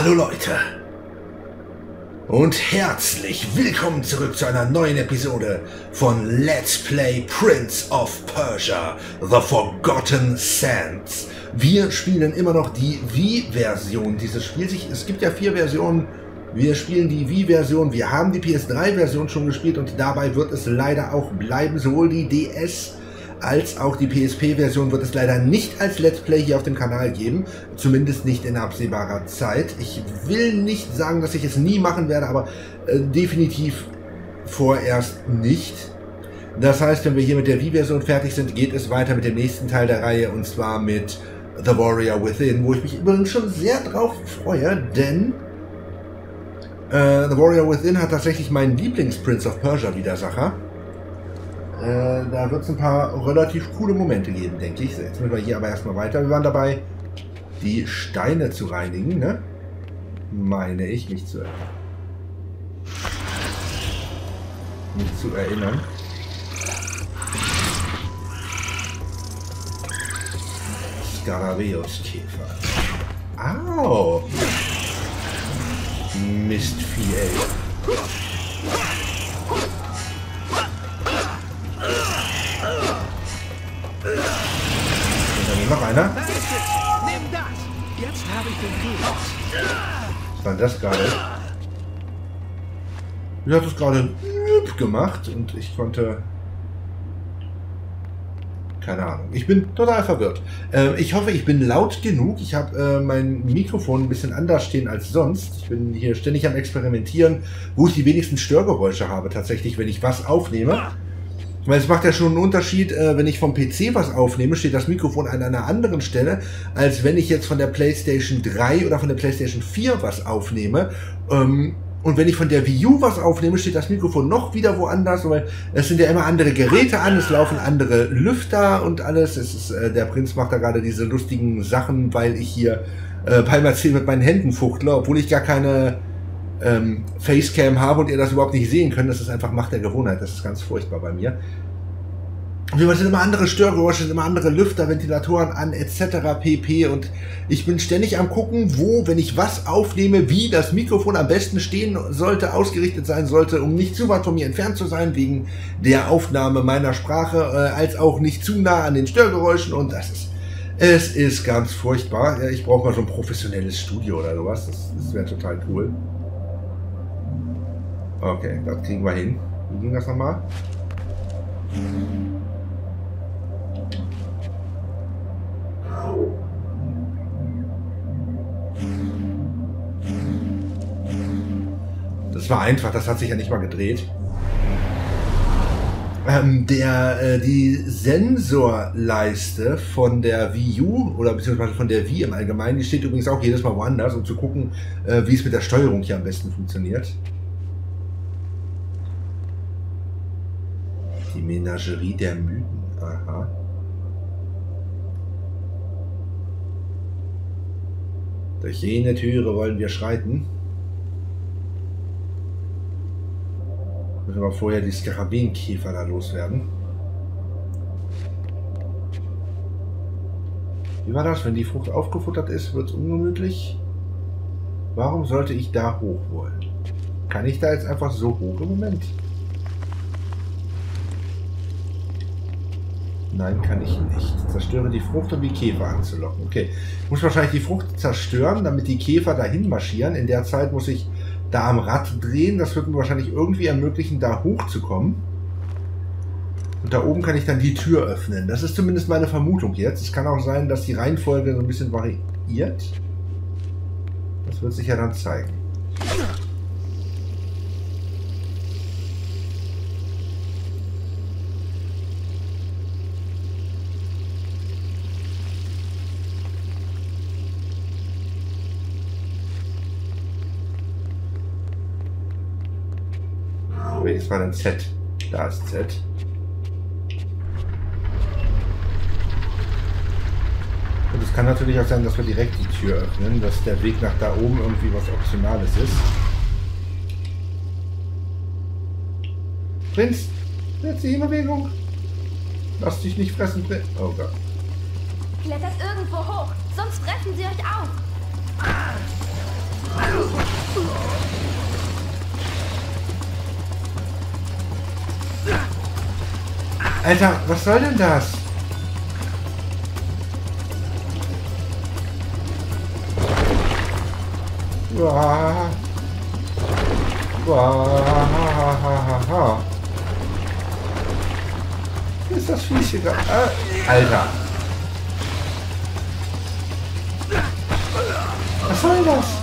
Hallo Leute und herzlich willkommen zurück zu einer neuen Episode von Let's Play Prince of Persia The Forgotten Sands. Wir spielen immer noch die Wii-Version dieses Spiels. Es gibt ja vier Versionen. Wir spielen die Wii-Version, wir haben die PS3-Version schon gespielt und dabei wird es leider auch bleiben. Sowohl die DS- als auch die PSP-Version wird es leider nicht als Let's Play hier auf dem Kanal geben. Zumindest nicht in absehbarer Zeit. Ich will nicht sagen, dass ich es nie machen werde, aber äh, definitiv vorerst nicht. Das heißt, wenn wir hier mit der Wii-Version fertig sind, geht es weiter mit dem nächsten Teil der Reihe und zwar mit The Warrior Within, wo ich mich übrigens schon sehr drauf freue, denn äh, The Warrior Within hat tatsächlich meinen Lieblings-Prince of Persia-Widersacher. Äh, da wird es ein paar relativ coole Momente geben, denke ich. Jetzt müssen wir hier aber erstmal weiter. Wir waren dabei, die Steine zu reinigen, ne? Meine ich, mich zu erinnern. Mich zu erinnern. Scarabeus-Käfer. Au! Mistvieh, ey. Noch einer? Was war das gerade? Ich hat es gerade gemacht und ich konnte. Keine Ahnung. Ich bin total verwirrt. Äh, ich hoffe, ich bin laut genug. Ich habe äh, mein Mikrofon ein bisschen anders stehen als sonst. Ich bin hier ständig am Experimentieren, wo ich die wenigsten Störgeräusche habe, tatsächlich, wenn ich was aufnehme. Weil es macht ja schon einen Unterschied, äh, wenn ich vom PC was aufnehme, steht das Mikrofon an einer anderen Stelle, als wenn ich jetzt von der PlayStation 3 oder von der PlayStation 4 was aufnehme. Ähm, und wenn ich von der Wii U was aufnehme, steht das Mikrofon noch wieder woanders, weil es sind ja immer andere Geräte an, es laufen andere Lüfter und alles. Es ist, äh, der Prinz macht da gerade diese lustigen Sachen, weil ich hier äh, beim Erzählen mit meinen Händen fuchtle, obwohl ich gar keine ähm, Facecam habe und ihr das überhaupt nicht sehen könnt. Das ist einfach Macht der Gewohnheit. Das ist ganz furchtbar bei mir. Und es sind immer andere Störgeräusche, sind immer andere Lüfter, Ventilatoren an, etc. pp. Und ich bin ständig am gucken, wo, wenn ich was aufnehme, wie das Mikrofon am besten stehen sollte, ausgerichtet sein sollte, um nicht zu weit von mir entfernt zu sein, wegen der Aufnahme meiner Sprache, äh, als auch nicht zu nah an den Störgeräuschen. Und das ist, es ist ganz furchtbar. Ich brauche mal so ein professionelles Studio oder sowas. Das, das wäre total cool. Okay, das kriegen wir hin. Wie ging das nochmal? Das war einfach, das hat sich ja nicht mal gedreht. Ähm, der, äh, die Sensorleiste von der Wii U oder beziehungsweise von der Wii im Allgemeinen, die steht übrigens auch jedes Mal woanders, um zu gucken, äh, wie es mit der Steuerung hier am besten funktioniert. Menagerie der Mythen. Aha. Durch jene Türe wollen wir schreiten. Müssen wir vorher die Skarabäenkäfer da loswerden. Wie war das? Wenn die Frucht aufgefuttert ist, wird es ungemütlich. Warum sollte ich da hoch wollen? Kann ich da jetzt einfach so hoch im Moment? Nein, kann ich nicht. Zerstöre die Frucht, um die Käfer anzulocken. Okay. Ich muss wahrscheinlich die Frucht zerstören, damit die Käfer dahin marschieren. In der Zeit muss ich da am Rad drehen. Das wird mir wahrscheinlich irgendwie ermöglichen, da hochzukommen. Und da oben kann ich dann die Tür öffnen. Das ist zumindest meine Vermutung jetzt. Es kann auch sein, dass die Reihenfolge so ein bisschen variiert. Das wird sich ja dann zeigen. Welches war denn Z? Da ist Z. Und es kann natürlich auch sein, dass wir direkt die Tür öffnen, dass der Weg nach da oben irgendwie was Optionales ist. Prinz, setz dich in Bewegung. Lass dich nicht fressen, Prinz. Oh Gott. Klettert irgendwo hoch, sonst fressen sie euch auf. Alter, was soll denn das? Uah. Ist das Viech hier? Äh, Alter. Was soll das?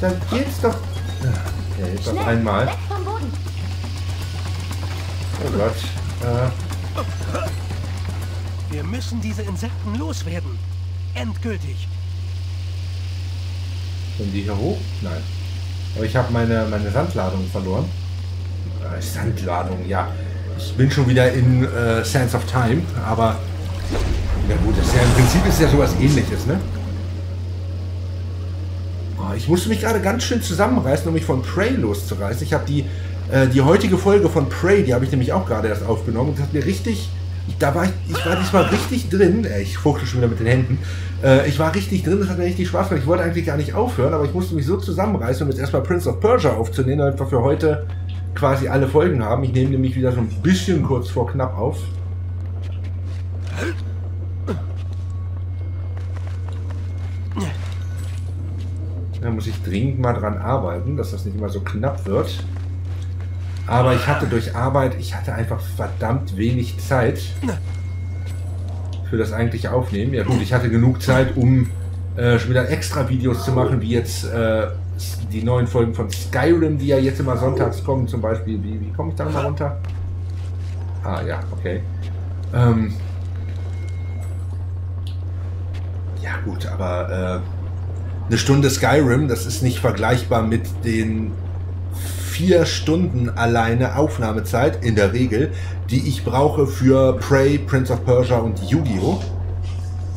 Dann geht's doch. Okay, jetzt auf einmal. Weg vom Boden. Oh Gott. Äh, Wir müssen diese Insekten loswerden. Endgültig. Sind die hier hoch? Nein. Aber ich habe meine, meine Sandladung verloren. Äh, Sandladung, ja. Ich bin schon wieder in äh, Sands of Time, aber ja gut, das ist ja im Prinzip ist ja sowas ähnliches, ne? Ich musste mich gerade ganz schön zusammenreißen, um mich von Prey loszureißen. Ich habe die, äh, die heutige Folge von Prey, die habe ich nämlich auch gerade erst aufgenommen und das hat mir richtig. Ich, da war ich, ich war diesmal richtig drin. Äh, ich fuchte schon wieder mit den Händen. Äh, ich war richtig drin, das hat mir richtig Spaß gemacht. Ich wollte eigentlich gar nicht aufhören, aber ich musste mich so zusammenreißen, um jetzt erstmal Prince of Persia aufzunehmen, damit wir für heute quasi alle Folgen haben. Ich nehme nämlich wieder so ein bisschen kurz vor knapp auf. Da muss ich dringend mal dran arbeiten, dass das nicht immer so knapp wird. Aber ich hatte durch Arbeit, ich hatte einfach verdammt wenig Zeit für das eigentliche Aufnehmen. Ja gut, ich hatte genug Zeit, um äh, schon wieder extra Videos zu machen, wie jetzt äh, die neuen Folgen von Skyrim, die ja jetzt immer sonntags kommen, zum Beispiel. Wie, wie komme ich da nochmal runter? Ah ja, okay. Ähm, ja gut, aber äh, eine Stunde Skyrim, das ist nicht vergleichbar mit den vier Stunden alleine Aufnahmezeit in der Regel, die ich brauche für Prey, Prince of Persia und Yu-Gi-Oh!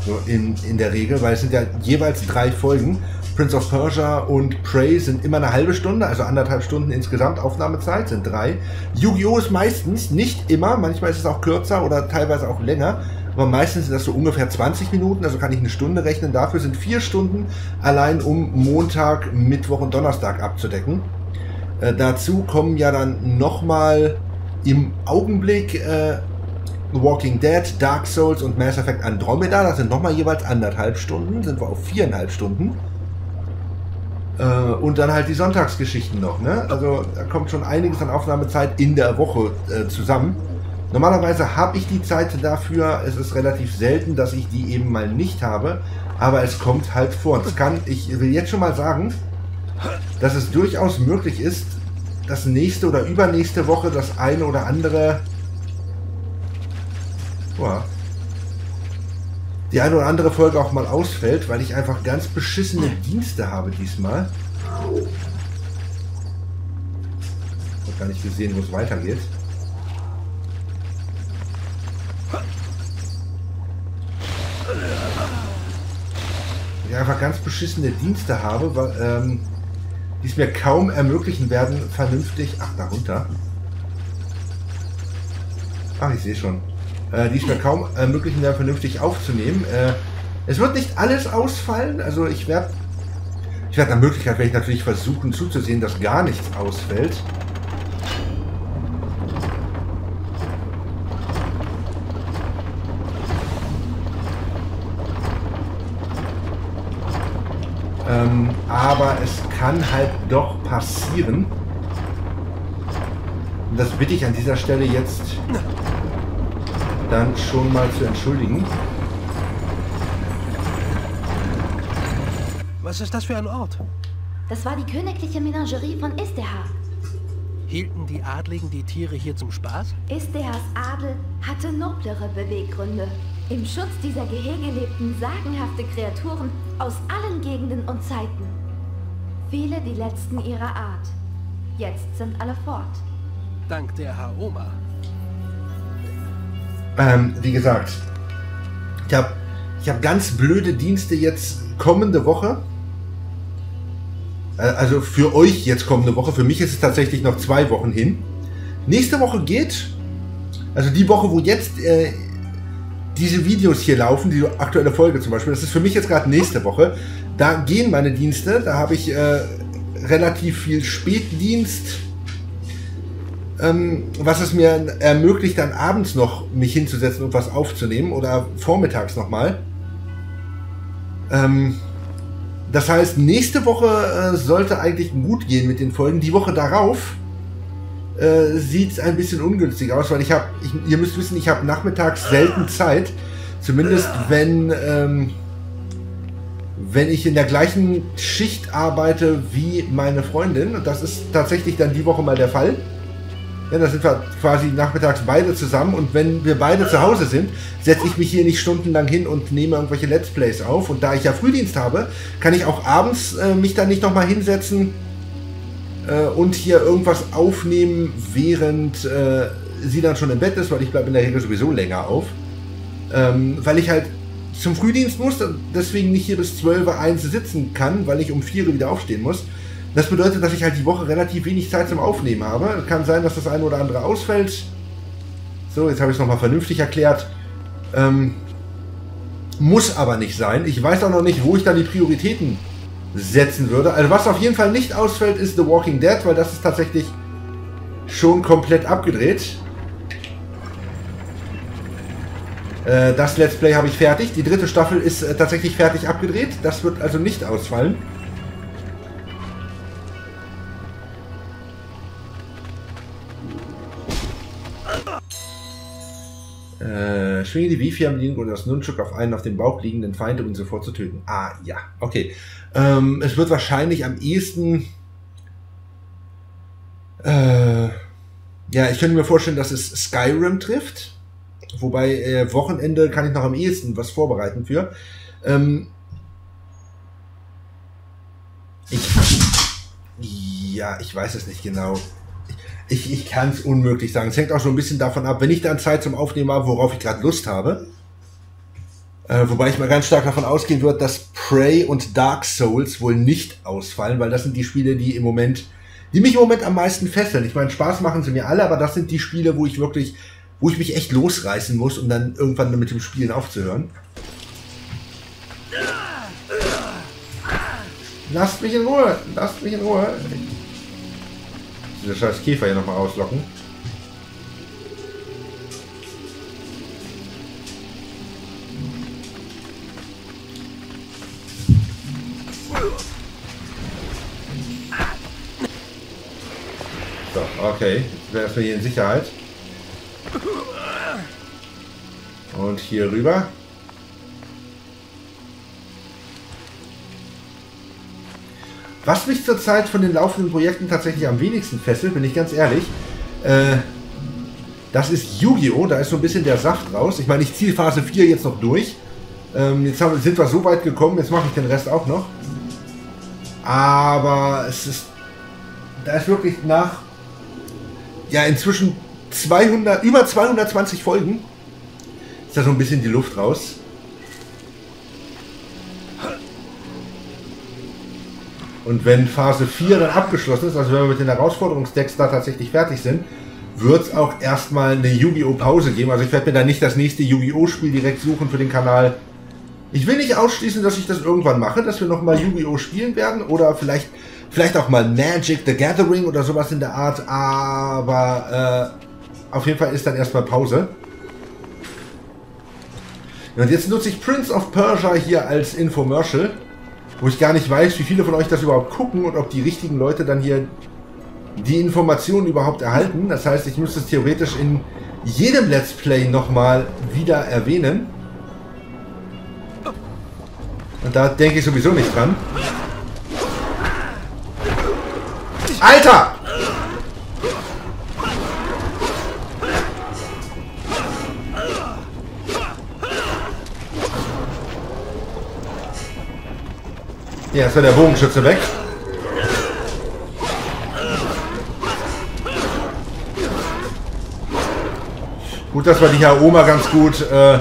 So in, in der Regel, weil es sind ja jeweils drei Folgen. Prince of Persia und Prey sind immer eine halbe Stunde, also anderthalb Stunden insgesamt Aufnahmezeit, sind drei. Yu-Gi-Oh! ist meistens, nicht immer, manchmal ist es auch kürzer oder teilweise auch länger, aber meistens sind das so ungefähr 20 Minuten, also kann ich eine Stunde rechnen. Dafür sind vier Stunden allein um Montag, Mittwoch und Donnerstag abzudecken. Äh, dazu kommen ja dann nochmal im Augenblick äh, Walking Dead, Dark Souls und Mass Effect Andromeda. Das sind nochmal jeweils anderthalb Stunden, sind wir auf viereinhalb Stunden. Äh, und dann halt die Sonntagsgeschichten noch. Ne? Also da kommt schon einiges an Aufnahmezeit in der Woche äh, zusammen. Normalerweise habe ich die Zeit dafür. Es ist relativ selten, dass ich die eben mal nicht habe. Aber es kommt halt vor. Es kann, ich will jetzt schon mal sagen, dass es durchaus möglich ist, dass nächste oder übernächste Woche das eine oder andere boah, die eine oder andere Folge auch mal ausfällt, weil ich einfach ganz beschissene Dienste habe diesmal. Ich habe gar nicht gesehen, wo es weitergeht. Ich einfach ganz beschissene Dienste habe, weil, ähm, die es mir kaum ermöglichen werden, vernünftig. Ach, darunter. Ach, ich sehe schon. Äh, die es mir kaum ermöglichen werden, vernünftig aufzunehmen. Äh, es wird nicht alles ausfallen. Also ich werde. Ich werde nach Möglichkeit werde ich natürlich versuchen zuzusehen, dass gar nichts ausfällt. Ähm, aber es kann halt doch passieren. Und das bitte ich an dieser Stelle jetzt dann schon mal zu entschuldigen. Was ist das für ein Ort? Das war die königliche Menagerie von Istehar. Hielten die Adligen die Tiere hier zum Spaß? Istehars Adel hatte noblere Beweggründe. Im Schutz dieser Gehege lebten sagenhafte Kreaturen aus allen Gegenden und Zeiten. Viele die letzten ihrer Art. Jetzt sind alle fort. Dank der Haoma. Ähm, wie gesagt, ich habe ich hab ganz blöde Dienste jetzt kommende Woche. Äh, Also für euch jetzt kommende Woche. Für mich ist es tatsächlich noch zwei Wochen hin. Nächste Woche geht. Also die Woche, wo jetzt äh, diese Videos hier laufen, die aktuelle Folge zum Beispiel, das ist für mich jetzt gerade nächste Woche. Da gehen meine Dienste. Da habe ich äh, relativ viel Spätdienst, ähm, was es mir ermöglicht, dann abends noch mich hinzusetzen und was aufzunehmen oder vormittags nochmal. Ähm, das heißt, nächste Woche äh, sollte eigentlich gut gehen mit den Folgen. Die Woche darauf äh, sieht es ein bisschen ungünstig aus, weil ich habe, ihr müsst wissen, ich habe nachmittags selten Zeit. Zumindest wenn, ähm, wenn ich in der gleichen Schicht arbeite wie meine Freundin. Und das ist tatsächlich dann die Woche mal der Fall. Ja, da sind wir quasi nachmittags beide zusammen und wenn wir beide zu Hause sind, setze ich mich hier nicht stundenlang hin und nehme irgendwelche Let's Plays auf. Und da ich ja Frühdienst habe, kann ich auch abends äh, mich dann nicht nochmal hinsetzen äh, und hier irgendwas aufnehmen, während äh, sie dann schon im Bett ist, weil ich bleibe in der Regel sowieso länger auf. Ähm, weil ich halt zum Frühdienst muss, deswegen nicht hier bis 12 Uhr 1 sitzen kann, weil ich um 4 Uhr wieder aufstehen muss. Das bedeutet, dass ich halt die Woche relativ wenig Zeit zum Aufnehmen habe. Kann sein, dass das eine oder andere ausfällt. So, jetzt habe ich es nochmal vernünftig erklärt. Ähm, muss aber nicht sein. Ich weiß auch noch nicht, wo ich da die Prioritäten setzen würde. Also was auf jeden Fall nicht ausfällt, ist The Walking Dead, weil das ist tatsächlich schon komplett abgedreht. Äh, das Let's Play habe ich fertig. Die dritte Staffel ist äh, tatsächlich fertig abgedreht. Das wird also nicht ausfallen. Schwinge die Wi-Fi-Bedienung oder das Nunchuk auf einen auf dem Bauch liegenden Feind, um ihn sofort zu töten. Ah, ja. Okay. Ähm, es wird wahrscheinlich am ehesten... Äh, ja, ich könnte mir vorstellen, dass es Skyrim trifft. Wobei äh, Wochenende kann ich noch am ehesten was vorbereiten für. Ähm, ich, ja, ich weiß es nicht genau. Ich, ich kann es unmöglich sagen. Es hängt auch so ein bisschen davon ab, wenn ich dann Zeit zum Aufnehmen habe, worauf ich gerade Lust habe. Äh, wobei ich mal ganz stark davon ausgehen würde, dass Prey und Dark Souls wohl nicht ausfallen, weil das sind die Spiele, die im Moment, die mich im Moment am meisten fesseln. Ich meine, Spaß machen sie mir alle, aber das sind die Spiele, wo ich wirklich, wo ich mich echt losreißen muss, um dann irgendwann mit dem Spielen aufzuhören. Lasst mich in Ruhe! Lasst mich in Ruhe! Diese scheiß Käfer hier nochmal rauslocken. So, okay. Jetzt wäre erstmal hier in Sicherheit. Und hier rüber. Was mich zurzeit von den laufenden Projekten tatsächlich am wenigsten fesselt, bin ich ganz ehrlich, äh, das ist Yu-Gi-Oh! Da ist so ein bisschen der Saft raus. Ich meine, ich ziehe Phase 4 jetzt noch durch. Ähm, jetzt haben, sind wir so weit gekommen, jetzt mache ich den Rest auch noch. Aber es ist, da ist wirklich nach, ja, inzwischen 200, über 220 Folgen, ist da so ein bisschen die Luft raus. Und wenn Phase 4 dann abgeschlossen ist, also wenn wir mit den Herausforderungsdecks da tatsächlich fertig sind, wird es auch erstmal eine Yu-Gi-Oh! Pause geben. Also ich werde mir da nicht das nächste Yu-Gi-Oh! Spiel direkt suchen für den Kanal. Ich will nicht ausschließen, dass ich das irgendwann mache, dass wir nochmal Yu-Gi-Oh! spielen werden oder vielleicht, vielleicht auch mal Magic the Gathering oder sowas in der Art, aber äh, auf jeden Fall ist dann erstmal Pause. Und jetzt nutze ich Prince of Persia hier als Infomercial wo ich gar nicht weiß, wie viele von euch das überhaupt gucken und ob die richtigen Leute dann hier die Informationen überhaupt erhalten. Das heißt, ich müsste es theoretisch in jedem Let's Play nochmal wieder erwähnen. Und da denke ich sowieso nicht dran. Alter! Ja der Bogenschütze weg. Gut, dass wir die Herr Oma ganz gut äh,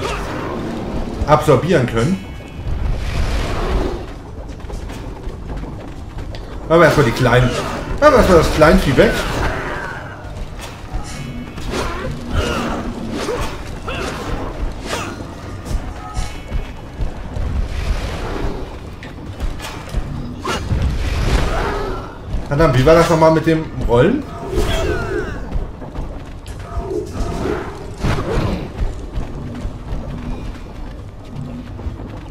absorbieren können. Wir erstmal die kleinen. Machen wir erstmal das Kleinvieh weg. Wie war das nochmal mit dem Rollen?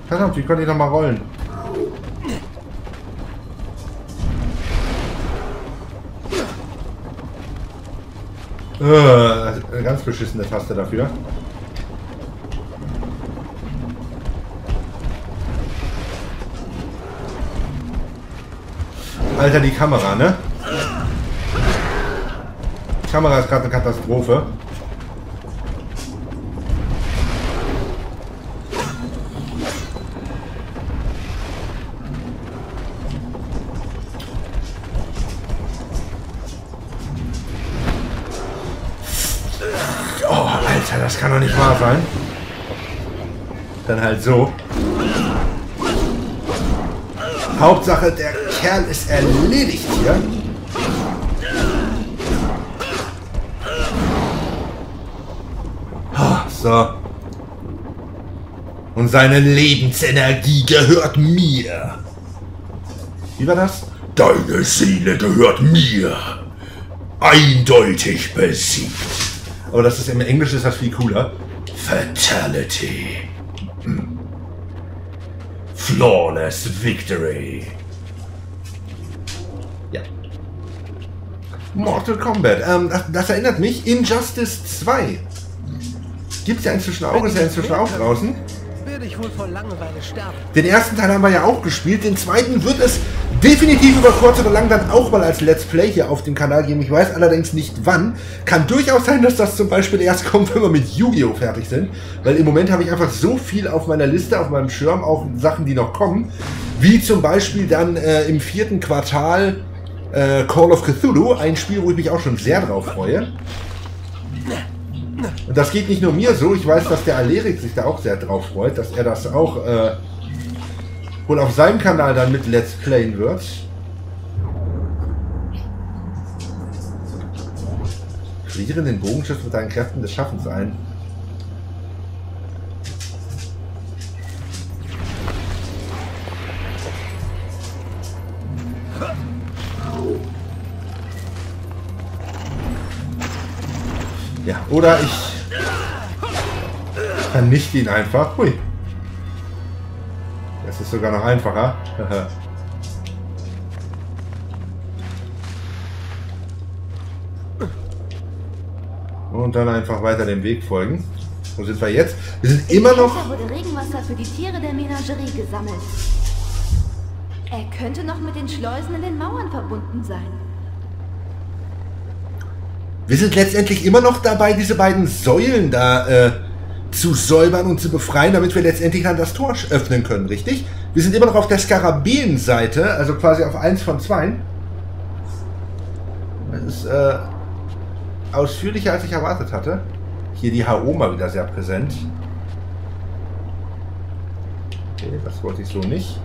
Verdammt, wie konnte ich nochmal rollen? Äh, ganz beschissene Taste dafür. Alter, die Kamera, ne? Die Kamera ist gerade eine Katastrophe. Oh, Alter, das kann doch nicht wahr sein. Dann halt so. Hauptsache, der Kerl ist erledigt hier. So. Und seine Lebensenergie gehört mir. Wie war das? Deine Seele gehört mir. Eindeutig besiegt. Aber das ist im Englischen ist das viel cooler. Fatality. Hm. Flawless Victory. Mortal Kombat. Ähm, das, das erinnert mich. Injustice 2. Gibt es ja inzwischen auch, ist ja inzwischen auch draußen. Werde ich wohl vor Langeweile sterben. Den ersten Teil haben wir ja auch gespielt. Den zweiten wird es definitiv über kurz oder lang dann auch mal als Let's Play hier auf dem Kanal geben. Ich weiß allerdings nicht wann. Kann durchaus sein, dass das zum Beispiel erst kommt, wenn wir mit Yu-Gi-Oh! fertig sind. Weil im Moment habe ich einfach so viel auf meiner Liste, auf meinem Schirm, auch Sachen, die noch kommen. Wie zum Beispiel dann äh, im vierten Quartal äh, Call of Cthulhu. Ein Spiel, wo ich mich auch schon sehr drauf freue. Und das geht nicht nur mir so. Ich weiß, dass der Alerik sich da auch sehr drauf freut, dass er das auch äh, wohl auf seinem Kanal dann mit Let's Playen wird. Friere den Bogenschiff mit deinen Kräften des Schaffens ein. Oder ich vernichte ihn einfach. Hui. Das ist sogar noch einfacher. Und dann einfach weiter dem Weg folgen. Wo sind wir jetzt? Wir sind immer noch... Wurde Regenwasser für die Tiere der Menagerie gesammelt. Er könnte noch mit den Schleusen in den Mauern verbunden sein. Wir sind letztendlich immer noch dabei, diese beiden Säulen da äh, zu säubern und zu befreien, damit wir letztendlich dann das Tor öffnen können, richtig? Wir sind immer noch auf der Skarabäen-Seite, also quasi auf eins von zwei. Das ist äh, ausführlicher, als ich erwartet hatte. Hier die HO mal wieder sehr präsent. Okay, das wollte ich so nicht.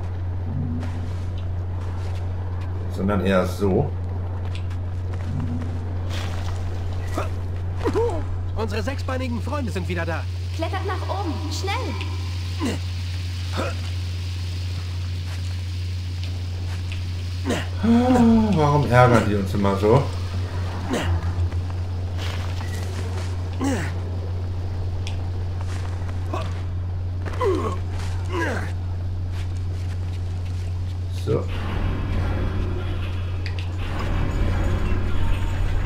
Sondern eher so. Unsere sechsbeinigen Freunde sind wieder da. Klettert nach oben, schnell! Warum ärgern die uns immer so? So.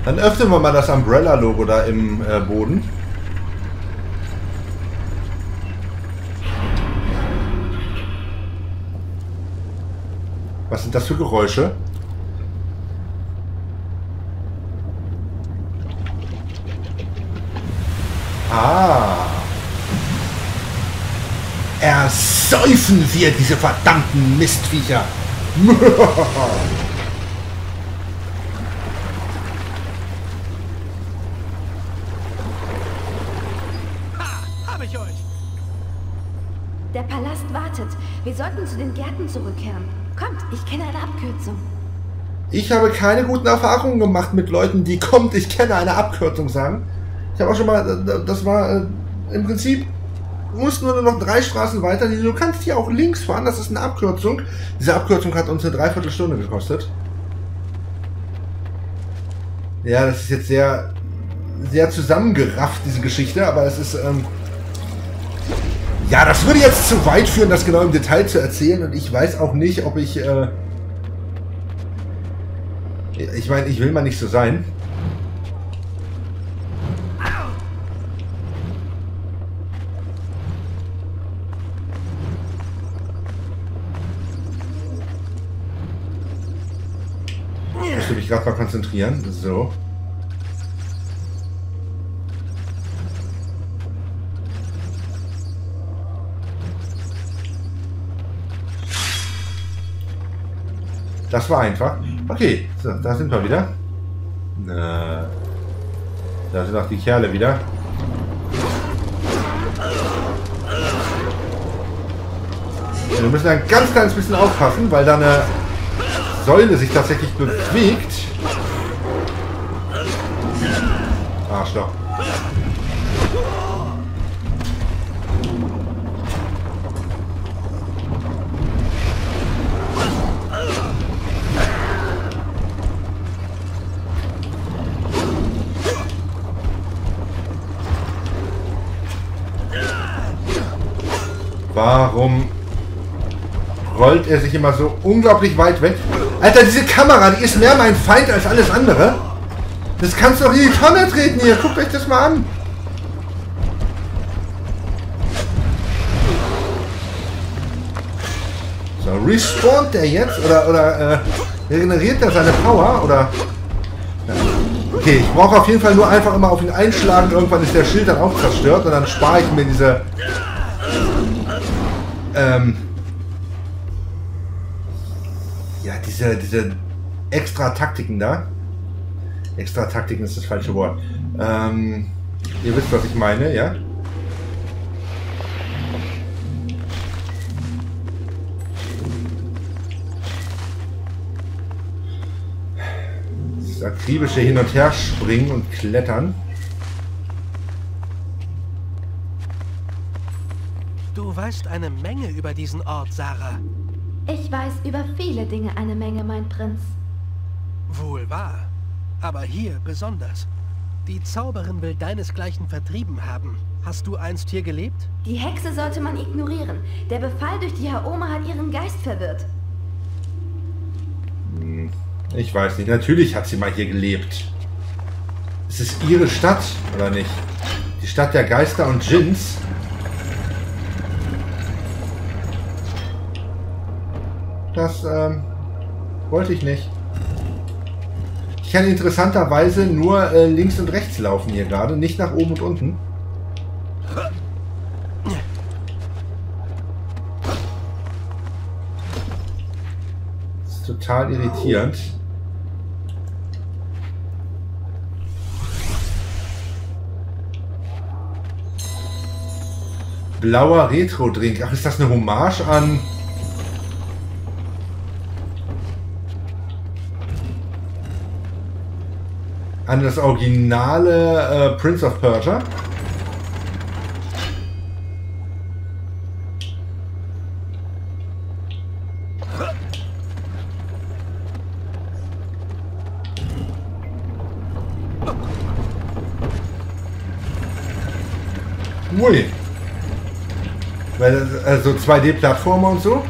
Dann öffnen wir mal das Umbrella-Logo da im äh, Boden. Was sind das für Geräusche? Ah. Ersäufen wir diese verdammten Mistviecher. Zu den Gärten zurückkehren. Kommt, ich kenne eine Abkürzung. Ich habe keine guten Erfahrungen gemacht mit Leuten, die kommt, ich kenne eine Abkürzung sagen. Ich habe auch schon mal, äh, das war äh, im Prinzip, mussten wir nur noch drei Straßen weiter. Du kannst hier auch links fahren, das ist eine Abkürzung. Diese Abkürzung hat uns eine Dreiviertelstunde gekostet. Ja, das ist jetzt sehr, sehr zusammengerafft, diese Geschichte, aber es ist, ähm, ja, das würde jetzt zu weit führen, das genau im Detail zu erzählen und ich weiß auch nicht, ob ich, äh, ich meine, ich will mal nicht so sein. Musst du mich gerade mal konzentrieren. So. Das war einfach. Okay, so, da sind wir wieder. Äh, da sind auch die Kerle wieder. Wir müssen ein ganz kleines bisschen aufpassen, weil da eine Säule sich tatsächlich bewegt. Arschloch. Warum rollt er sich immer so unglaublich weit weg? Alter, diese Kamera, die ist mehr mein Feind als alles andere. Das kannst du doch in die Tonne treten hier. Guckt euch das mal an. So, respawnt der jetzt? Oder, oder äh, regeneriert er seine Power? Oder... Okay, ich brauche auf jeden Fall nur einfach immer auf ihn einschlagen. Irgendwann ist der Schild dann auch zerstört. Und dann spare ich mir diese... Ähm, ja, diese, diese extra Taktiken da. Extra Taktiken ist das falsche Wort. Ähm, ihr wisst, was ich meine, ja? Das akribische Hin- und Herspringen und Klettern. Weißt eine Menge über diesen Ort, Sarah. Ich weiß über viele Dinge eine Menge, mein Prinz. Wohl wahr. Aber hier besonders. Die Zauberin will deinesgleichen vertrieben haben. Hast du einst hier gelebt? Die Hexe sollte man ignorieren. Der Befall durch die Haoma hat ihren Geist verwirrt. Ich weiß nicht. Natürlich hat sie mal hier gelebt. Es ist ihre Stadt, oder nicht? Die Stadt der Geister und Djinns. Das ähm, wollte ich nicht. Ich kann interessanterweise nur äh, links und rechts laufen hier gerade, nicht nach oben und unten. Das ist total irritierend. Blauer Retro-Drink. Ach, ist das eine Hommage an... an das originale äh, Prince of Persia? Ui. Weil, also 2D-Plattformer und so.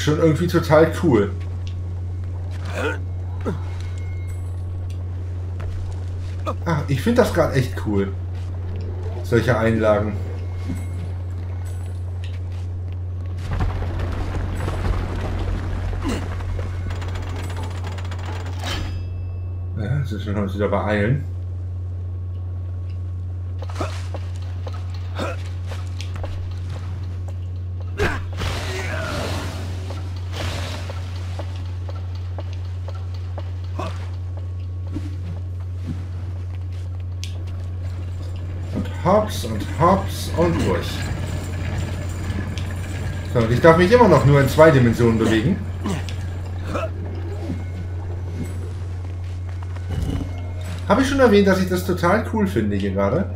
Schon irgendwie total cool. Ach, ich finde das gerade echt cool. Solche Einlagen. Ja, ist schon uns wieder beeilen. hops und hops und durch. So, und ich darf mich immer noch nur in zwei Dimensionen bewegen. Habe ich schon erwähnt, dass ich das total cool finde hier gerade?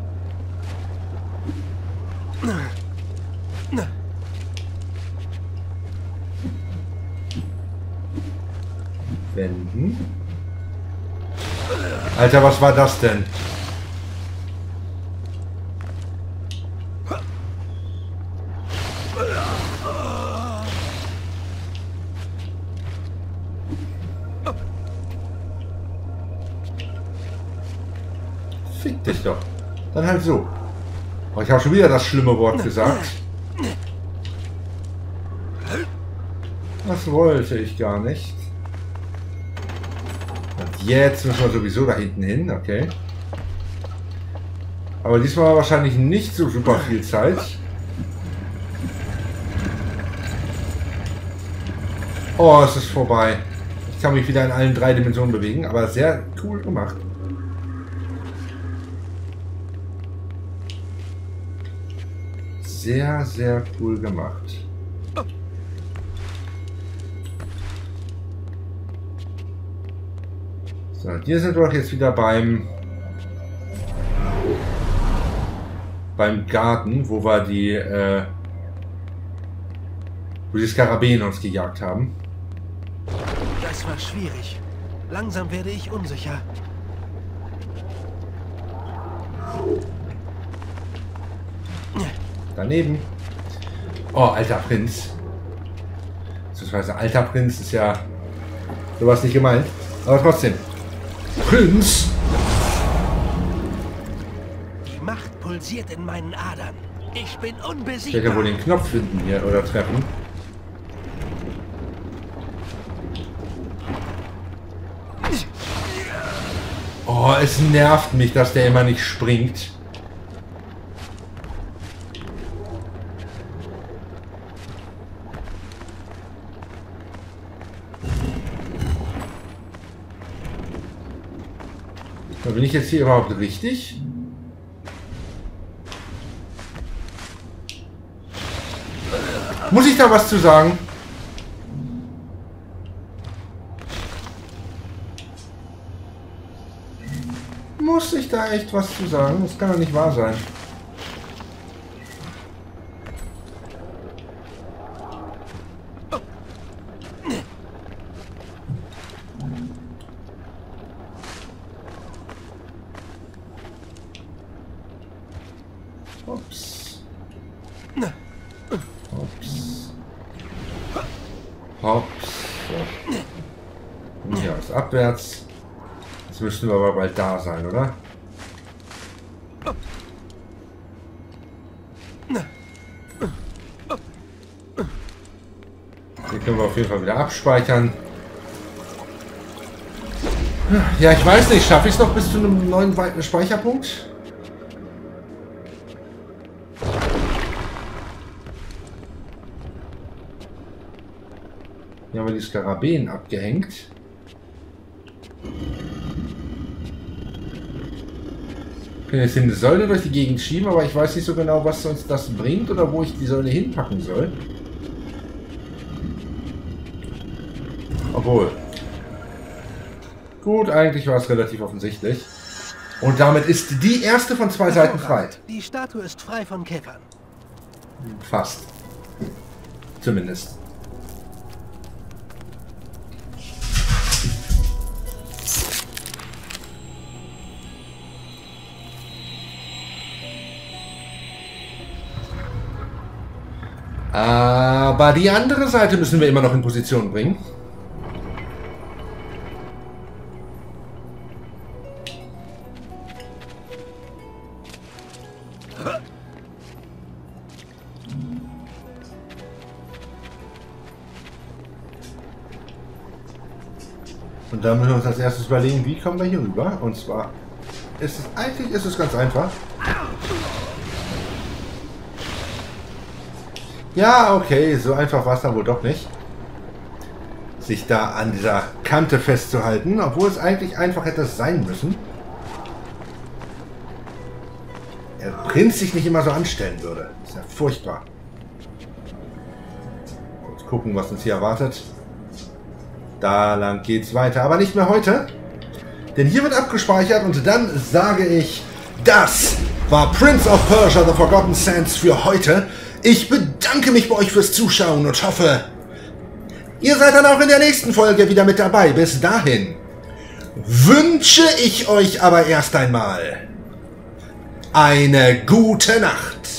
Wenden. Alter, was war das denn? Habe schon wieder das schlimme Wort gesagt. Das wollte ich gar nicht. Und jetzt müssen wir sowieso da hinten hin, okay. Aber diesmal wahrscheinlich nicht so super viel Zeit. Oh, es ist vorbei. Ich kann mich wieder in allen drei Dimensionen bewegen, aber sehr cool gemacht. Sehr, sehr cool gemacht. So, hier sind wir jetzt wieder beim beim Garten, wo wir die äh, wo die Skarabäen uns gejagt haben. Das war schwierig. Langsam werde ich unsicher. Daneben. Oh, alter Prinz. Beziehungsweise alter Prinz ist ja sowas nicht gemeint. Aber trotzdem. Prinz! Die Macht pulsiert in meinen Adern. Ich bin Ich werde unbesiegbar. wohl den Knopf finden hier oder treffen. Oh, es nervt mich, dass der immer nicht springt. Bin ich jetzt hier überhaupt richtig? Muss ich da was zu sagen? Muss ich da echt was zu sagen? Das kann doch nicht wahr sein. Ups. Hops. Hops. So. Und hier aus abwärts. Jetzt müssten wir aber bald da sein, oder? Hier können wir auf jeden Fall wieder abspeichern. Ja, ich weiß nicht. Schaffe ich es noch bis zu einem neuen weiten Speicherpunkt? Hier haben wir die Skarabäen abgehängt. Können jetzt hier eine Säule durch die Gegend schieben, aber ich weiß nicht so genau, was uns das bringt oder wo ich die Säule hinpacken soll. Obwohl. Gut, eigentlich war es relativ offensichtlich. Und damit ist die erste von zwei Seiten frei. Die Statue ist frei von Käfern. Fast. Zumindest. Aber die andere Seite müssen wir immer noch in Position bringen. Und da müssen wir uns als erstes überlegen, wie kommen wir hier rüber. Und zwar ist es eigentlich ist es ganz einfach. Ja, okay, so einfach war es dann wohl doch nicht. Sich da an dieser Kante festzuhalten, obwohl es eigentlich einfach hätte sein müssen. Der Prinz sich nicht immer so anstellen würde. Ist ja furchtbar. Jetzt gucken, was uns hier erwartet. Da lang geht's weiter, aber nicht mehr heute. Denn hier wird abgespeichert und dann sage ich, das war Prince of Persia The Forgotten Sands für heute. Ich bedanke mich bei euch fürs Zuschauen und hoffe, Ihr seid dann auch in der nächsten Folge wieder mit dabei. Bis dahin wünsche ich euch aber erst einmal eine gute Nacht.